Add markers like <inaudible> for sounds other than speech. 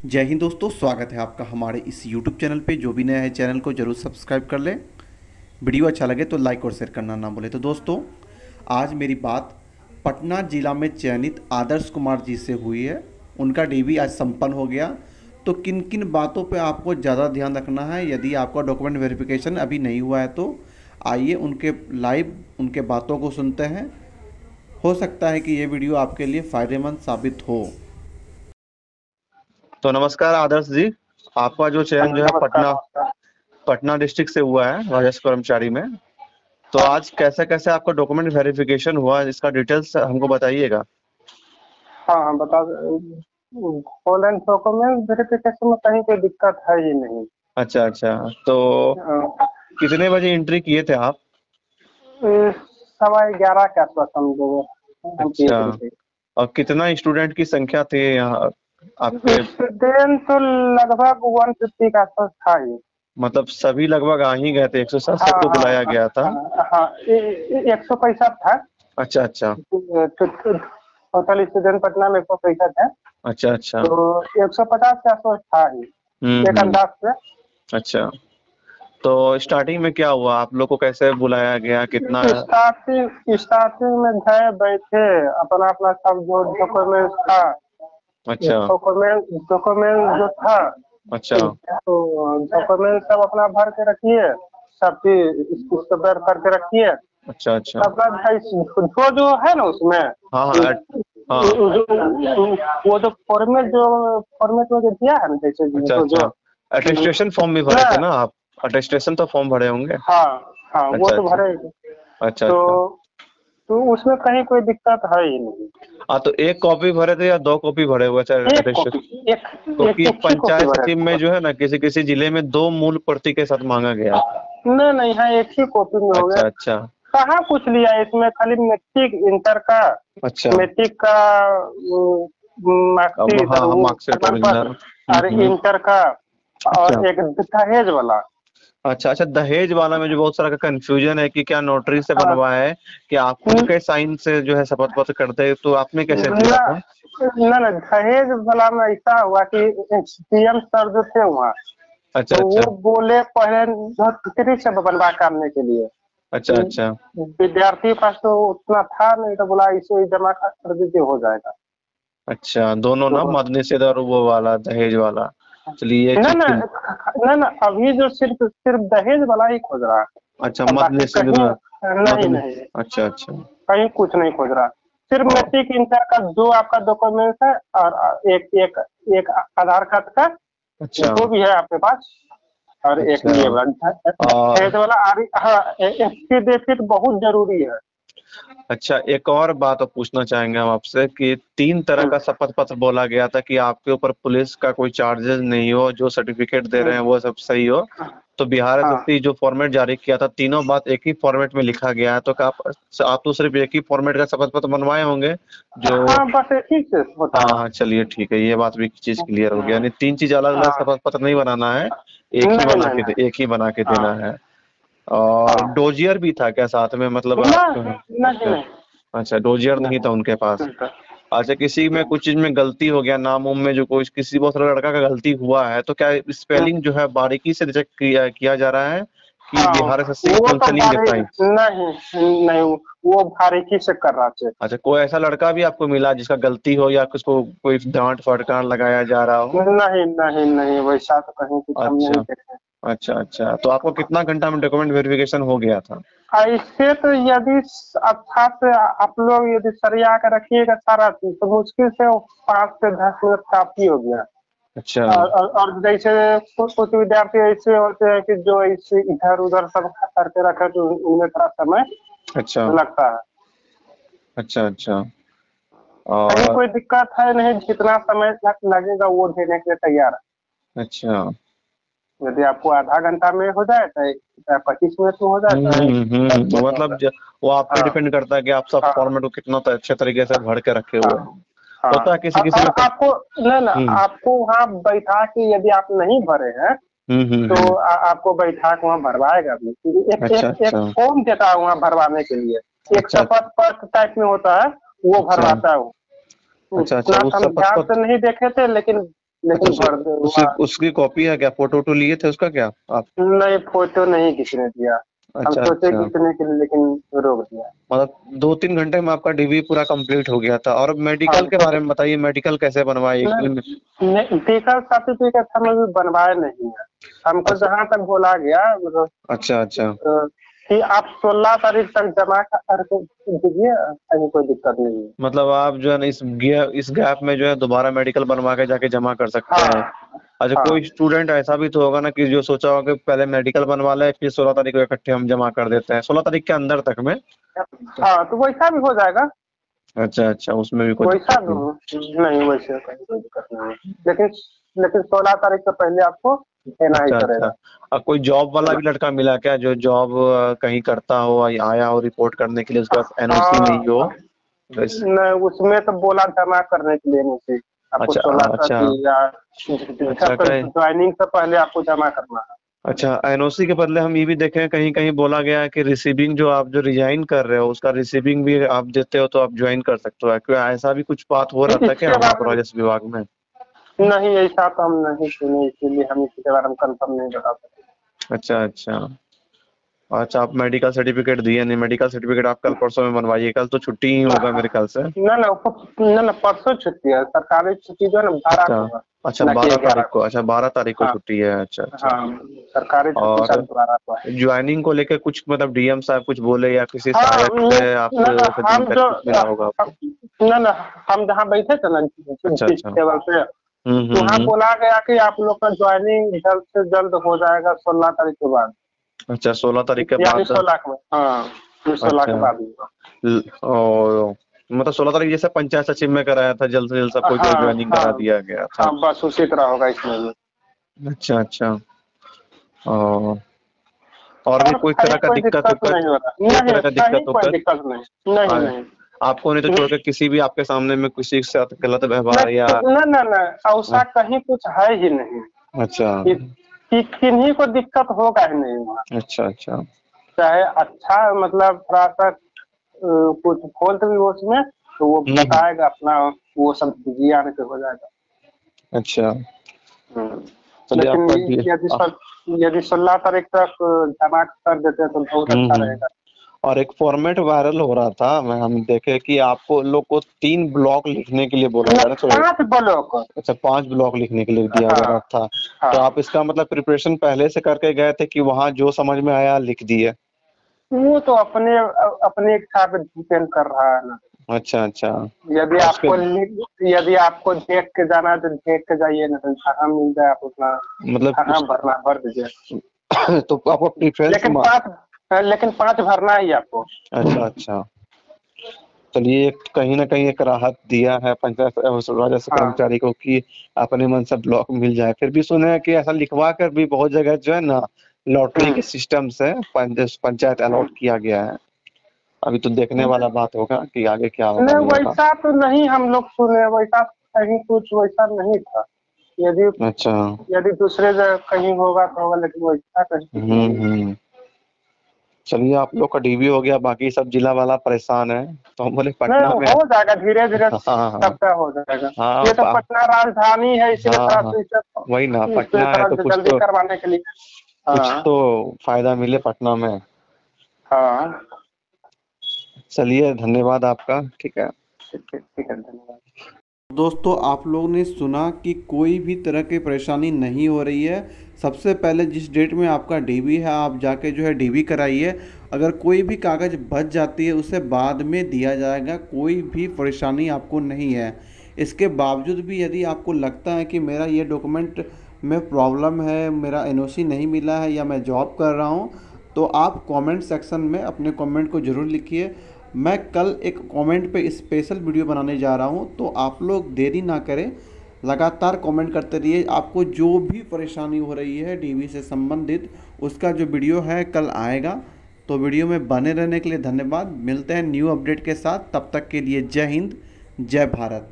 जय हिंद दोस्तों, स्वागत है आपका हमारे इस YouTube चैनल पे। जो भी नया है चैनल को ज़रूर सब्सक्राइब कर लें। वीडियो अच्छा लगे तो लाइक और शेयर करना ना भूले। तो दोस्तों, आज मेरी बात पटना जिला में चयनित आदर्श कुमार जी से हुई है। उनका डीवी आज संपन्न हो गया। तो किन किन बातों पे आपको ज़्यादा ध्यान रखना है? यदि आपका डॉक्यूमेंट वेरिफिकेशन अभी नहीं हुआ है तो आइए उनके लाइव उनके बातों को सुनते हैं। हो सकता है कि ये वीडियो आपके लिए फ़ायदेमंद साबित हो। तो नमस्कार आदर्श जी। आपका जो चयन जो है पटना पटना डिस्ट्रिक्ट से हुआ है राजस्व कर्मचारी में। तो आज कैसे कैसे आपका डॉक्यूमेंट वेरिफिकेशन हुआ इसका डिटेल्स हमको बताइएगा। हाँ हाँ बता डॉक्यूमेंट वेरिफिकेशन में कहीं कोई दिक्कत है ही नहीं। अच्छा अच्छा। तो अ, कितने बजे एंट्री किए थे आप? सवा ग्यारह के आसपास हम लोग। अच्छा। और कितना स्टूडेंट की संख्या थी यहाँ? आपके तो लगभग वन फिफ्टी के आसपास था ही मतलब सभी लगभग आ ही गए थे एक सौ सात हाँ, बुलाया गया था? हाँ, हाँ एक सौ पैंसठ था। अच्छा अच्छा। टोटल स्टूडेंट पटना में एक सौ पैंसठ है। अच्छा अच्छा। तो एक सौ पचास के आसपास था ही हम्म, एक हम्म, अंदाज से। अच्छा। तो स्टार्टिंग में क्या हुआ? आप लोग को कैसे बुलाया गया? कितना? स्टार्टिंग स्टार्टिंग में गए बैठे अपना अपना सब जो डॉक्यूमेंट था। अच्छा। डॉक्यूमेंट डॉक्यूमेंट जो था अच्छा। तो डॉक्यूमेंट सब अपना भर के रखिए सब चीज़ उसको भर करके रखिए। अच्छा अच्छा। अपना भाई जो जो है ना उसमें हाँ हाँ हाँ। वो जो- वो जो फॉर्मेट जो फॉर्मेट में जो दिया है ना जैसे अच्छा जो- अच्छा। जो अटेस्टेशन फॉर्म भी भरे थे ना आप? अटेस्टेशन तो फॉर्म भरे होंगे? हाँ हाँ वो अच्छा, तो अच्छा। भरे अच्छा तो अच्छा। तो उसमें कहीं कोई दिक्कत है ही नहीं। हाँ तो एक कॉपी भरे थे या दो कॉपी भरे हुए थे क्योंकि पंचायत में जो है ना किसी किसी ज़िले में दो मूल प्रति के साथ मांगा गया। नहीं नहीं यहाँ एक ही कॉपी में हो अच्छा गया। अच्छा कहाँ कुछ लिया इसमें? खाली मैट्रिक इंटर का अच्छा। मैट्रिक का मार्कशीट हाँ, हाँ, और हम्म। इंटर का अच्छा। और एक दहेज वाला। अच्छा अच्छा दहेज वाला में जो बहुत सारा का कंफ्यूजन है कि क्या नोटरी से हाँ। बनवाए कि आप खुद के साइन से जो है शपथ पत्र करते हैं, तो आपने कैसे ना ना दहेज वाला में ऐसा हुआ कि सीएम सर जो थे वहाँ अच्छा तो अच्छा। वो बोले पहले नोटरी से बनवा करने के लिए। अच्छा अच्छा। विद्यार्थी के पास तो उतना था नहीं तो बोला इसे जमा कर दीजिए हो जाएगा। अच्छा दोनों ना तो- मद निषेध वो वाला दहेज वाला। चलिए ना ना ना ना अभी जो सिर्फ़ सिर्फ़ दहेज वाला ही खोज रहा है। अच्छा बाकी निषेध नहीं नहीं। अच्छा अच्छा। कहीं कुछ नहीं खोज रहा। सिर्फ़ हाँ। मैट्रिक इंटर का जो आपका डॉक्यूमेंट है और एक एक एक आधार कार्ड का अच्छा। वो भी है आपके पास। और एक अच्छा। ये वाला हाँ। एफिडेविट बहुत ज़रूरी है। अच्छा एक और बात पूछना चाहेंगे हम आपसे कि तीन तरह का शपथ पत्र बोला गया था कि आपके ऊपर पुलिस का कोई चार्जेस नहीं हो जो सर्टिफिकेट दे रहे हैं वो सब सही हो तो बिहार हाँ। एसएससी जो फॉर्मेट जारी किया था तीनों बात एक ही फॉर्मेट में लिखा गया है तो आप आप तो सिर्फ़ एक ही फॉर्मेट का शपथ पत्र बनवाए होंगे जो हाँ हाँ हाँ चलिए ठीक है ये बात भी चीज़ क्लियर हो गया यानी तीन चीज़ अलग अलग हाँ। शपथ पत्र नहीं बनाना है एक ही बना के एक ही बना के देना हाँ। और हाँ। डोजियर भी था क्या साथ में? मतलब ना नहीं नहीं अच्छा डोजियर नहीं था उनके पास। अच्छा किसी में कुछ चीज़ में गलती हो गया नाम उम में जो कोई किसी बहुत सारा लड़का का गलती हुआ है तो क्या स्पेलिंग जो है बारीकी से चेक किया किया जा रहा है कि बिहार वो तो बताई नहीं नहीं वो बारीकी से कर रहा थे। अच्छा कोई ऐसा लड़का भी आपको मिला जिसका गलती हो या किसको कोई डांट फटकार लगाया जा रहा हो? नहीं नहीं नहीं वैसा तो कहीं कुछ अच्छा। अच्छा अच्छा। तो आपको कितना घंटा में डॉक्यूमेंट वेरिफिकेशन हो गया था? ऐसे तो यदि अच्छा से आप लोग यदि सरिया के रखिएगा सारा चीज़ तो मुश्किल से पाँच से दस मिनट काफ़ी हो गया। अच्छा। और, और, और जैसे कुछ कुछ विद्यार्थी ऐसे होते हैं कि जो ऐसे इधर उधर सब करके रखे तो उनमें थोड़ा समय अच्छा। लगता है। अच्छा अच्छा। और कोई दिक्कत है नहीं जितना समय लग- लगेगा वो देने के लिए तैयार है। अच्छा। यदि आपको आधा घंटा में हो जाए चाहे पच्चीस मिनट में हो जाए हम्म, चाहे हम्म, हम्म, तो मतलब वो आप पे हाँ। डिपेंड करता है कि आप सब हाँ। फॉर्मेट को कितना त- अच्छे तरीके से भर के रखे हुए हाँ। होता है किसी- किसी में- आपको ना हम्म। आपको वहाँ बैठा के यदि आप नहीं भरे हैं हम्म, हम्म, तो हम्म, आ, आपको बैठा के वहाँ भरवाएगा भी एक अच्छा, एक, एक अच्छा। फॉर्म देता है वहाँ भरवाने के लिए एक। शपथ पत्र टाइप में होता है वो अच्छा। भरवाता है वो अच्छा, अच्छा, से नहीं देखे थे लेकिन लेकिन अच्छा, भर उसकी कॉपी है क्या? फ़ोटो वोटो लिए थे उसका क्या आप? नहीं फ़ोटो नहीं किसी ने दिया। हम अच्छा सोचे अच्छा। खींचने के लिए लेकिन रोक दिया। मतलब दो तीन घंटे में आपका डीवी पूरा कंप्लीट हो गया था। और मेडिकल हाँ। के बारे में बताइए मेडिकल कैसे बनवाए मेडिकल सर्टिफिकेट हम बनवाए नहीं है। हमको अच्छा। जहाँ तक बोला गया मतलब, अच्छा अच्छा। आप सोलह तारीख तक जमा करके दीजिए कहीं कोई दिक्कत नहीं है। मतलब आप जो है ना इस गैप इस गैप में जो है दोबारा मेडिकल बनवा के जाके जमा कर सकते हैं। हाँ। अच्छा हाँ। कोई स्टूडेंट ऐसा भी तो होगा ना कि जो सोचा होगा कि पहले मेडिकल बनवा ले फिर सोलह तारीख को इकट्ठे हम जमा कर देते हैं। सोलह तारीख के अंदर तक में? हाँ तो वैसा भी हो जाएगा। अच्छा अच्छा उसमें भी कोई वैसा नहीं वैसे लेकिन लेकिन सोलह तारीख से पहले आपको अच्छा पड़ेगा अच्छा। कोई जॉब वाला भी लड़का मिला क्या जो जॉब कहीं करता हो या आया हो रिपोर्ट करने के लिए उसके पास एनओसी हाँ। नहीं हो नहीं उसमें तो बोला जमा करने के लिए आपको अच्छा, अच्छा। अच्छा, ज्वाइनिंग से पहले आपको जमा करना है। अच्छा एनओसी के बदले हम ये भी देखें कहीं कहीं बोला गया है कि रिसीविंग जो आप जो रिजाइन कर रहे हो उसका रिसीविंग भी आप देते हो तो आप ज्वाइन कर सकते हो। क्या ऐसा भी कुछ बात हो रहा था क्या हमारे विभाग में? नहीं ऐसा तो हम नहीं सुने इसीलिए हम इसके बारे में कंफर्म नहीं बता सकते। अच्छा अच्छा। अच्छा आप मेडिकल सर्टिफिकेट दिए नहीं मेडिकल सर्टिफिकेट आप कल परसों में बनवाइए कल तो छुट्टी ही होगा मेरे ख्याल से। ना ना ना ना परसों छुट्टी है सरकारी छुट्टी जो है ना बारह अच्छा अच्छा बारह तारीख को अच्छा बारह तारीख को हाँ। छुट्टी है अच्छा अच्छा। हाँ सरकारी और- को ज्वाइनिंग को लेकर कुछ मतलब डीएम साहब कुछ बोले या किसी हाँ, सहायक से आपसे ना, ना, हम जहाँ बैठे थे ना अच्छा, अच्छा। टेबल पे हम्म हम्म, वहाँ हम्म। बोला गया कि आप लोग का ज्वाइनिंग जल्द से जल्द हो जाएगा सोलह तारीख के बाद। अच्छा सोलह तारीख के बाद सोलह के बाद हाँ सोलह के अच्छा। बाद और मतलब सोलह तारीख जैसे पंचायत सचिव में कराया था जल्द से जल्द सबको हाँ, ज्वाइनिंग करा हाँ। दिया गया था। हाँ बस उसी तरह होगा इसमें भी। अच्छा अच्छा। और और भी कोई तरह का दिक्कत नहीं होता। नहीं दिक्कत। नहीं। आपको नहीं तो छोड़ के किसी भी आपके सामने में किसी के साथ गलत व्यवहार या ना ना ना ऐसा कहीं कुछ है ही नहीं। अच्छा। कि, कि किन्हीं को दिक्कत होगा ही नहीं वहाँ। अच्छा अच्छा। चाहे अच्छा मतलब थोड़ा सा कुछ फॉल्ट भी हो उसमें तो वो हम्म। बताएगा अपना वो सब जी आने से हो जाएगा। अच्छा। हम्म। लेकिन यदि सोल- सोलह तारीख तक जमा कर देते तो बहुत अच्छा हम्म। रहेगा। और एक फॉर्मेट वायरल हो रहा था मैं हम देखे कि आपको लोग को तीन ब्लॉक लिखने के लिए बोला जा रहा था तो पाँच ब्लॉक अच्छा पाँच ब्लॉक लिखने के लिए दिया हाँ, गया था। हाँ। तो आप इसका मतलब प्रिपरेशन पहले से करके गए थे कि वहाँ जो समझ में आया लिख दिए? वो तो अपने अपने इच्छा पे डिपेंड कर रहा है ना। अच्छा अच्छा। यदि आपको यदि आपको देख के जाना है तो देख के जाइए ना तो जहाँ मिल जाए आप उतना मतलब कहाँ भरना भर दीजिए। <coughs> तो आपको प्रिफरेंस लेकिन पाँच लेकिन पाँच भरना ही आपको। अच्छा अच्छा। चलिए कहीं ना कहीं एक राहत दिया है पंचायत राजस्व हाँ। कर्मचारी को कि अपने मन से ब्लॉक मिल जाए। फिर भी सुने हैं कि ऐसा लिखवा कर भी बहुत जगह जो है ना लॉटरी के हम्म। सिस्टम से पंचायत अलॉट किया गया है। अभी तो देखने वाला बात होगा कि आगे क्या होगा। नहीं नहीं वैसा तो नहीं हम लोग सुने वैसा कहीं कुछ वैसा नहीं था। यदि अच्छा। यदि दूसरे जगह कहीं होगा तो होगा लेकिन वैसा कहीं कुछ हम्म नहीं है। हम्म चलिए आप लोग का डीबी हो गया बाकी सब जिला वाला परेशान है तो हम बोले पटना में हो जाएगा धीरे धीरे हाँ, हाँ। सबका हो जाएगा। हाँ, ये तो पटना राजधानी है इसीलिए हाँ, हाँ। वही ना पटना है तो कुछ तो करवाने के लिए। कुछ हाँ। तो फ़ायदा मिले पटना में। हाँ। चलिए धन्यवाद आपका ठीक है ठीक है धन्यवाद। दोस्तों, आप लोगों ने सुना कि कोई भी तरह की परेशानी नहीं हो रही है। सबसे पहले जिस डेट में आपका डीबी है, आप जाके जो है डीबी कराइए। अगर कोई भी कागज़ बच जाती है, उसे बाद में दिया जाएगा। कोई भी परेशानी आपको नहीं है। इसके बावजूद भी यदि आपको लगता है कि मेरा ये डॉक्यूमेंट में प्रॉब्लम है, मेरा एनओसी नहीं मिला है या मैं जॉब कर रहा हूँ तो आप कमेंट सेक्शन में अपने कमेंट को ज़रूर लिखिए। मैं कल एक कमेंट पे स्पेशल वीडियो बनाने जा रहा हूँ तो आप लोग देरी ना करें। लगातार कमेंट करते रहिए। आपको जो भी परेशानी हो रही है टीवी से संबंधित, उसका जो वीडियो है कल आएगा। तो वीडियो में बने रहने के लिए धन्यवाद। मिलते हैं न्यू अपडेट के साथ। तब तक के लिए जय हिंद, जय भारत।